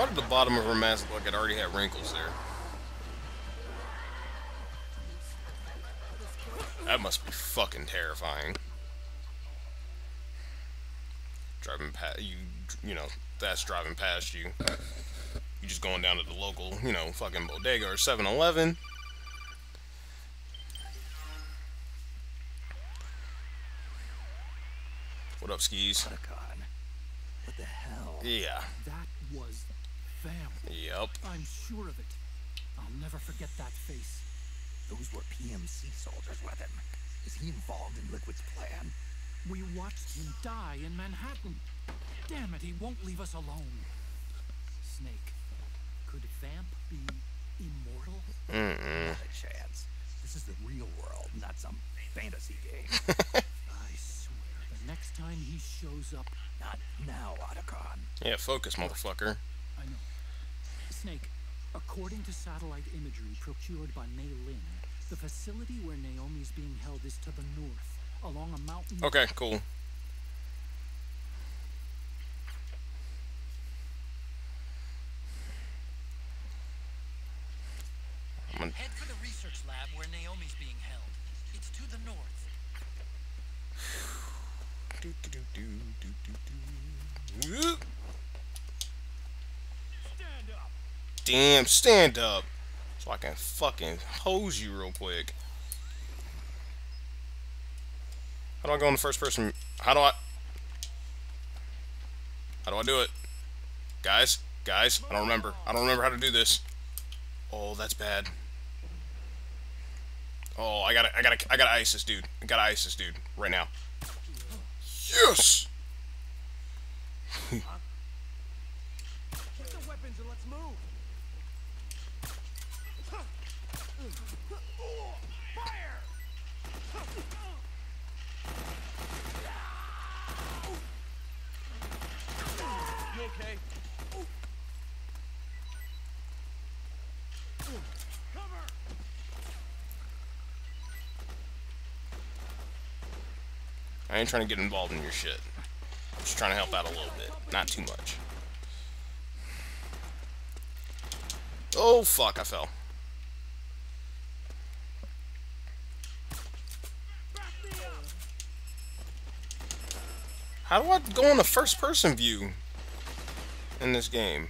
Why did the bottom of her mask look like it already had wrinkles there? That must be fucking terrifying. Driving past you, you know, that's driving past you. You just going down to the local, you know, fucking bodega or 7-Eleven. What up, skis? Otacon. What the hell? Yeah. That was Vamp. Yep. I'm sure of it. I'll never forget that face. Those were PMC soldiers with him. Is he involved in Liquid's plan? We watched him die in Manhattan. Damn it, he won't leave us alone. Snake, could Vamp be immortal? Mm-mm. Not a chance. This is the real world, not some fantasy game. I swear, the next time he shows up, not now, Otacon. Yeah, focus, motherfucker. I know. Snake, according to satellite imagery procured by Mei Ling, the facility where Naomi's being held is to the north, along a mountain. Okay, cool. Head for the research lab where Naomi's being held. It's to the north. Do, do, do, do, do, do. Whoop. Stand up! Damn, stand up. So I can fucking hose you real quick. How do I go in the first person? How do I... How do I do it? Guys? Guys? I don't remember. I don't remember how to do this. Oh, that's bad. Oh, I gotta, I gotta, I gotta ice this dude. I gotta ice this dude right now. Yes! Get the weapons and let's move! You okay? I ain't trying to get involved in your shit. I'm just trying to help out a little bit. Not too much. Oh, fuck, I fell. How do I go in the first person view in this game?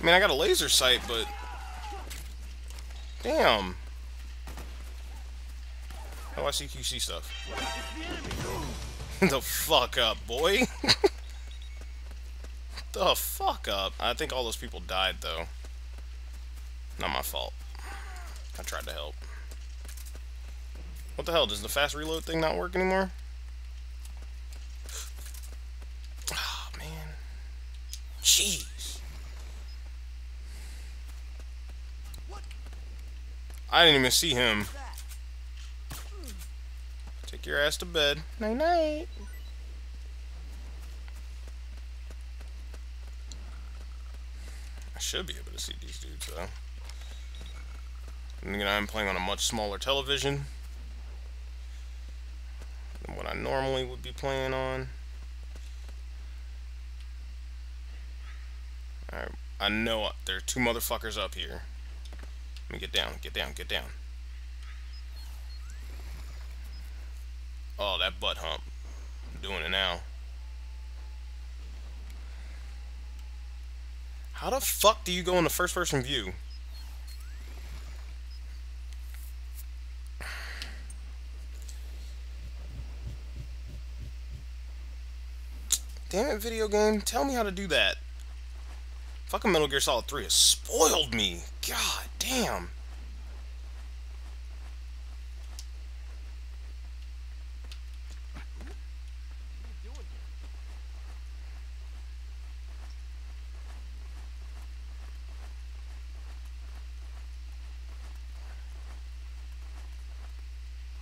I mean, I got a laser sight, but... Damn. How do I see QC stuff? the fuck up, boy. the fuck up. I think all those people died, though. Not my fault. I tried to help. What the hell? Does the fast reload thing not work anymore? Oh, man. Jeez. I didn't even see him. Hmm. Take your ass to bed. Night night. I should be able to see these dudes though. And again, I'm playing on a much smaller television than what I normally would be playing on. Alright, I know there are two motherfuckers up here. Let me get down, get down, get down. Oh, that butt hump. I'm doing it now. How the fuck do you go in the first person view? Damn it, video game. Tell me how to do that. Fucking Metal Gear Solid 3 has spoiled me. God damn.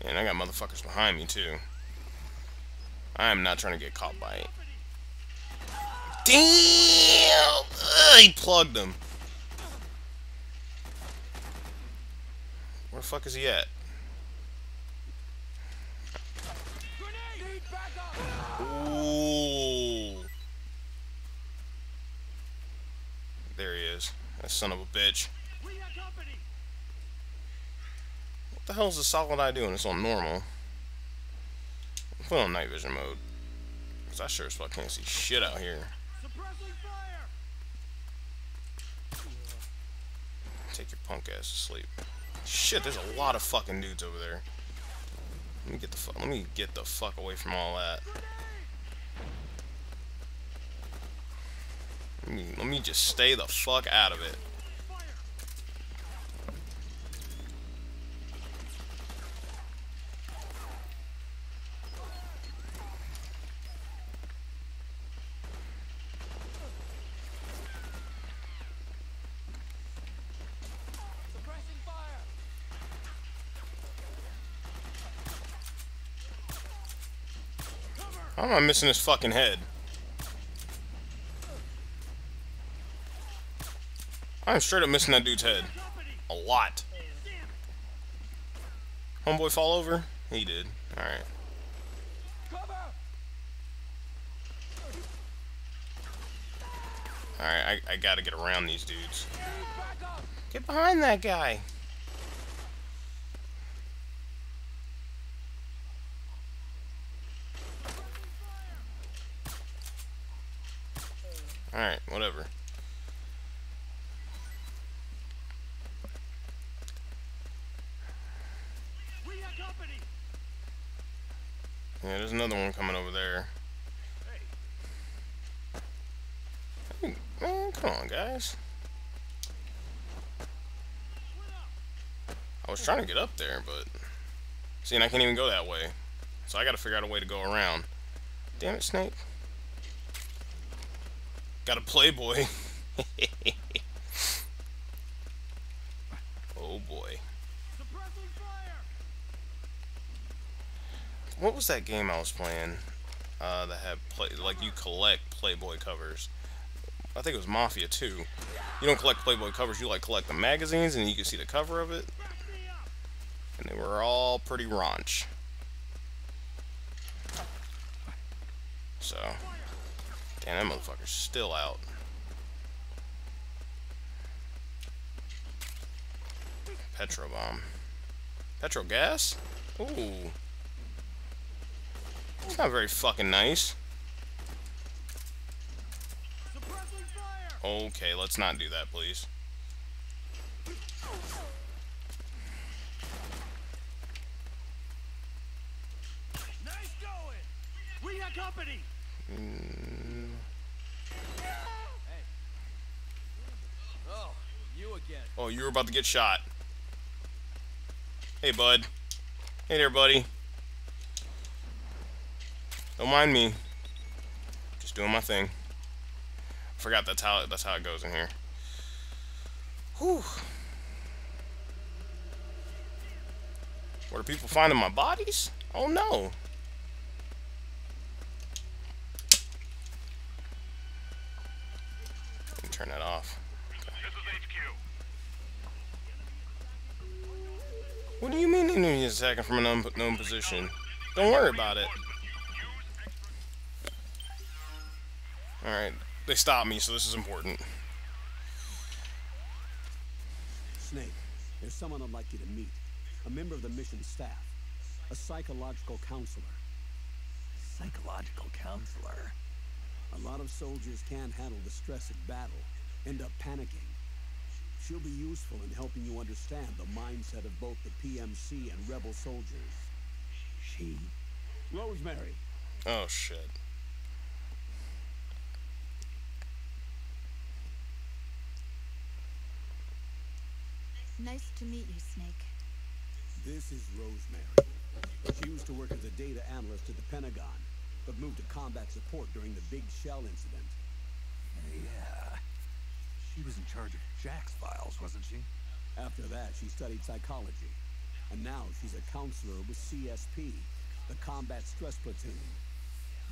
And I got motherfuckers behind me too. I am not trying to get caught by it. Damn! He plugged him. Where the fuck is he at? Ooh. There he is. That son of a bitch. What the hell is the solid eye doing? It's on normal. Put on night vision mode. Because I sure as fuck can't see shit out here. Take your punk ass to sleep. Shit, there's a lot of fucking dudes over there. Let me get the fuck. Let me get the fuck away from all that. Let me, let me just stay the fuck out of it. How am I missing his fucking head? I'm straight up missing that dude's head. A lot. Homeboy fall over? He did. Alright. Alright, I, I gotta get around these dudes. Get behind that guy! Alright, whatever. Yeah, there's another one coming over there. Hey, man, come on, guys. I was trying to get up there, but... See, and I can't even go that way. So I gotta figure out a way to go around. Damn it, Snake. Got a Playboy. oh boy. What was that game I was playing? Uh, that had play like you collect Playboy covers. I think it was Mafia 2. You don't collect Playboy covers, you like collect the magazines and you can see the cover of it. And they were all pretty raunch. So, Damn, that motherfucker's still out. Petro bomb. Petro gas? Ooh. It's not very fucking nice. Okay, let's not do that, please. Nice going. We got company. Mm. Oh, you were about to get shot. Hey, bud. Hey there, buddy. Don't mind me. Just doing my thing. I Forgot that's how that's how it goes in here. Whew. What are people finding my bodies? Oh no. turn that off. What do you mean enemies attacking from an unknown position? Don't worry about it. Alright, they stopped me, so this is important. Snake, there's someone I'd like you to meet. A member of the mission staff. A psychological counselor. Psychological counselor? A lot of soldiers can't handle the stress of battle, end up panicking. She'll be useful in helping you understand the mindset of both the PMC and rebel soldiers. She? Rosemary. Oh, shit. Nice to meet you, Snake. This is Rosemary. She used to work as a data analyst at the Pentagon, but moved to combat support during the Big Shell incident. Yeah. Uh, She was in charge of Jack's files, wasn't she? After that, she studied psychology. And now she's a counselor with CSP, the Combat Stress Platoon.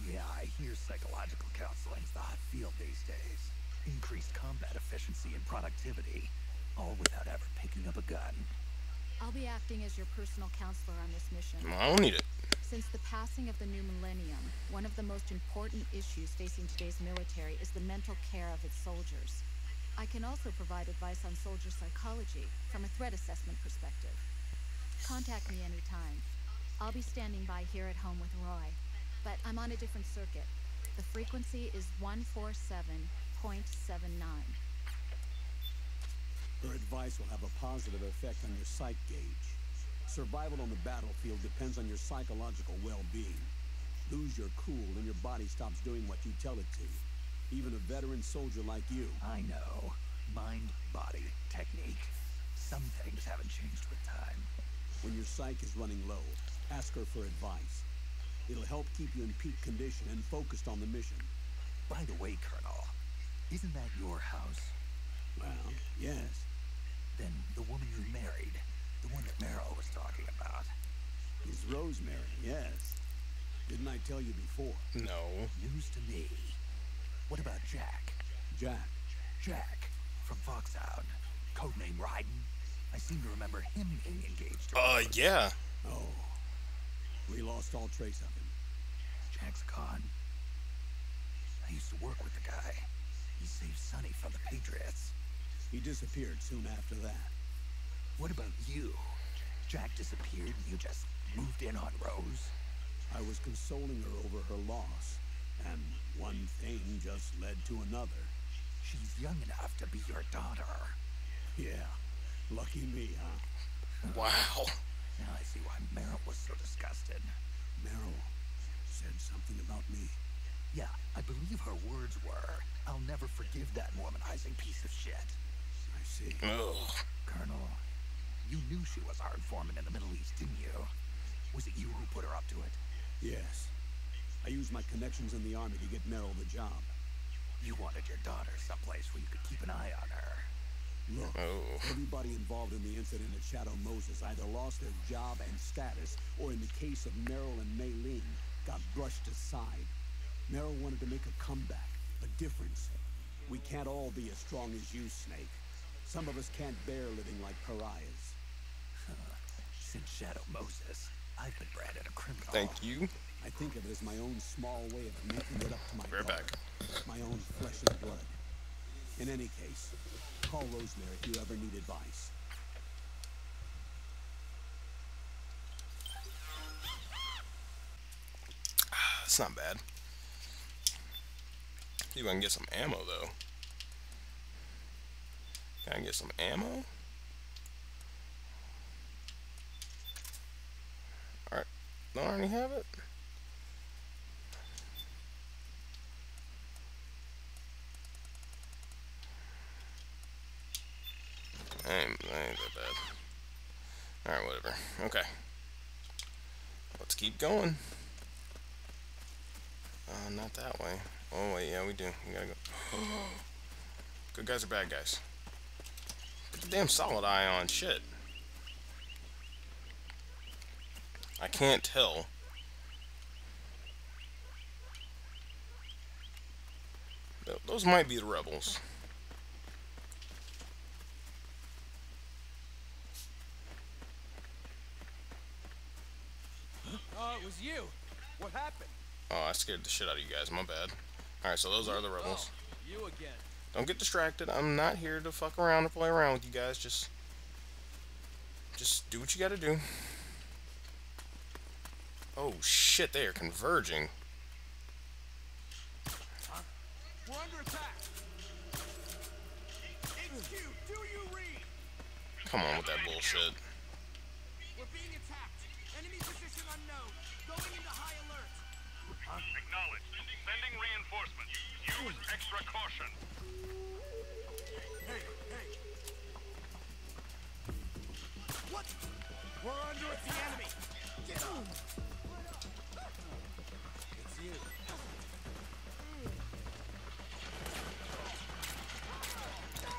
Yeah, I hear psychological counseling's the hot field these days. Increased combat efficiency and productivity, all without ever picking up a gun. I'll be acting as your personal counselor on this mission. I don't need it. Since the passing of the new millennium, one of the most important issues facing today's military is the mental care of its soldiers. I can also provide advice on soldier psychology from a threat assessment perspective. Contact me anytime. I'll be standing by here at home with Roy, but I'm on a different circuit. The frequency is 147.79. Her advice will have a positive effect on your psych gauge. Survival on the battlefield depends on your psychological well-being. Lose your cool and your body stops doing what you tell it to. Even a veteran soldier like you. I know. Mind, body, technique. Some things haven't changed with time. When your psyche is running low, ask her for advice. It'll help keep you in peak condition and focused on the mission. By the way, Colonel, isn't that your house? Well, yes. Then the woman you married, the one that Meryl was talking about. Is Rosemary, yes. Didn't I tell you before? No. News to me. What about Jack? Jack. Jack from Foxhound. Codename Raiden. I seem to remember him being engaged. to Uh, Rose. yeah. Oh. We lost all trace of him. Jack's gone. I used to work with the guy. He saved Sunny from the Patriots. He disappeared soon after that. What about you? Jack disappeared and you just moved in on Rose? I was consoling her over her loss, and one thing just led to another. She's young enough to be your daughter. Yeah, lucky me, huh? Wow. Now I see why Meryl was so disgusted. Meryl said something about me. Yeah, I believe her words were, I'll never forgive that womanizing piece of shit. I see. Ugh. Colonel, you knew she was our informant in the Middle East, didn't you? Was it you who put her up to it? Yes. I used my connections in the army to get Meryl the job. You wanted your daughter someplace where you could keep an eye on her. Look, Oh. everybody involved in the incident at Shadow Moses either lost their job and status, or in the case of Meryl and Mei Ling, got brushed aside. Meryl wanted to make a comeback, a difference. We can't all be as strong as you, Snake. Some of us can't bear living like pariahs. Since Shadow Moses, I've been branded a criminal. Thank you. Think of it as my own small way of making it up to my Right back. my own flesh and blood. In any case, call Rosemary if you ever need advice. That's not bad. See if I can get some ammo though. Can I get some ammo? Alright. Don't I already have it? That ain't that bad. Alright, whatever. Okay. Let's keep going. Uh, not that way. Oh, wait, yeah, we do. We gotta go. Good guys or bad guys? Put the damn solid eye on. Shit. I can't tell. Those might be the rebels. Oh, it was you. What happened? Oh, I scared the shit out of you guys. My bad. Alright, so those are the rebels. Oh, you again. Don't get distracted. I'm not here to fuck around or play around with you guys. Just, just do what you gotta do. Oh shit, they are converging. Huh? We're under attack. HQ, do you read? Come on with that bullshit. Extra caution. Hey, hey. What? We're under at the enemy. Get up. It's you.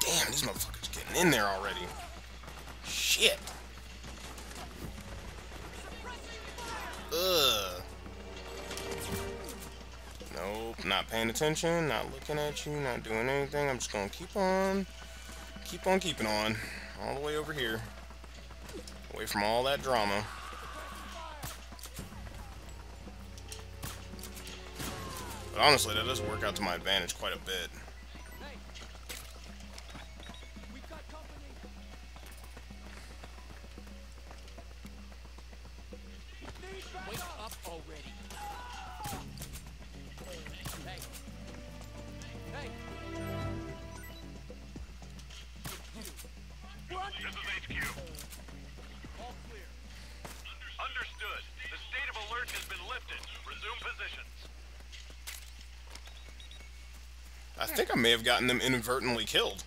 Damn, these motherfuckers getting in there already. Attention, not looking at you, not doing anything. I'm just gonna keep on, keep on keeping on, all the way over here, away from all that drama. But honestly, that does work out to my advantage quite a bit. May have gotten them inadvertently killed.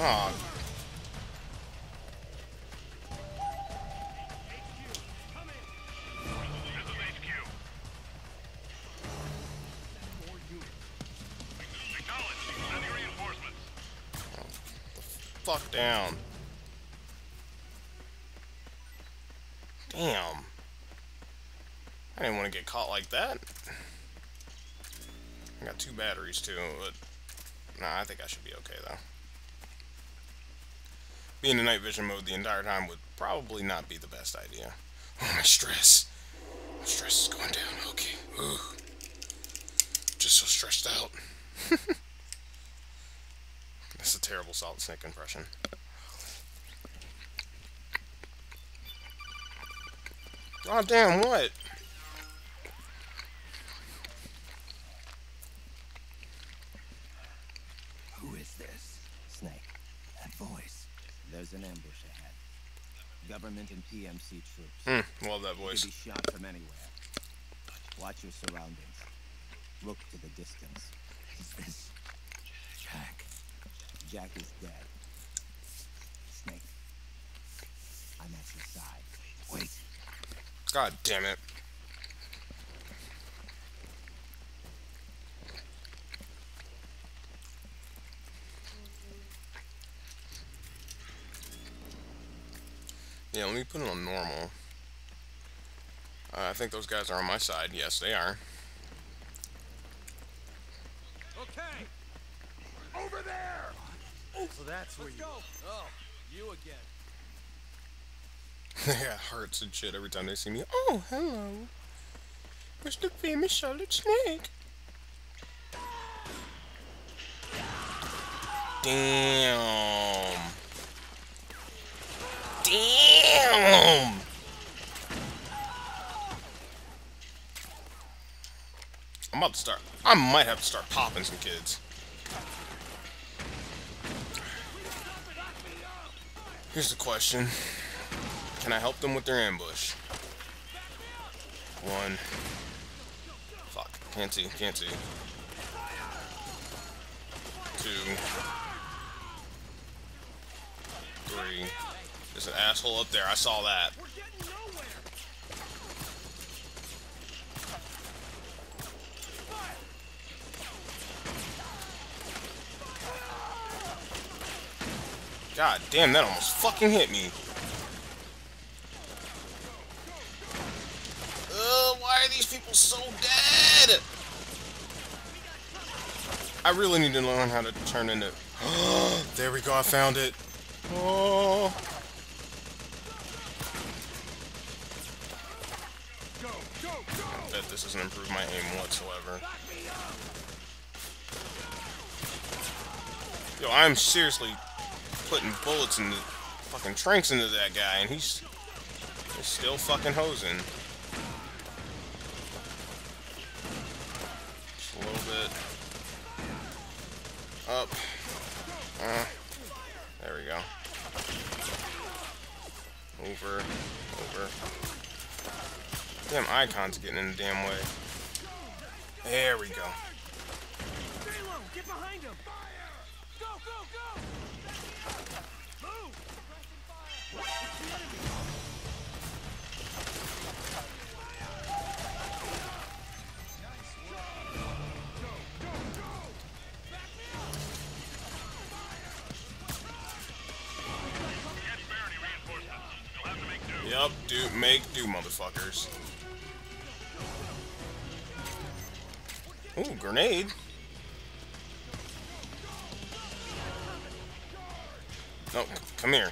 Aw, fuck down. Damn. I didn't want to get caught like that. I got two batteries too, but nah, I think I should be okay though. Being in night vision mode the entire time would probably not be the best idea. Oh, my stress. My stress is going down. Okay. Ooh. Just so stressed out. That's a terrible salt Snake impression. Oh damn! What? Who is this? Snake, That voice. There's an ambush ahead. Government and PMC troops. Hmm. Love that You voice. could be shot from anywhere. Watch your surroundings. Look to the distance. Is this Jack? Jack is dead. Snake, I'm at your side. Wait. God damn it. Yeah, let me put it on normal. Uh, I think those guys are on my side. Yes, they are. Okay. Over there. So that's where Let's you. go. Oh, you again. they got hearts and shit every time they see me. Oh, hello. It's the famous Charlotte Snake. Damn. Damn. I'm about to start. I might have to start popping some kids. Here's the question. Can I help them with their ambush? One. Fuck. Can't see. Can't see. Two. Three. There's an asshole up there. I saw that. We're getting nowhere. God damn, that almost fucking hit me. Ugh, why are these people so dead? I really need to learn how to turn into... there we go, I found it. Oh. I bet this doesn't improve my aim whatsoever. Yo, I'm seriously putting bullets in the fucking tranks into that guy, and he's, he's still fucking hosing. Icons getting in the damn way. There we go. Stay low. Get behind him. Ooh, grenade. C- come here.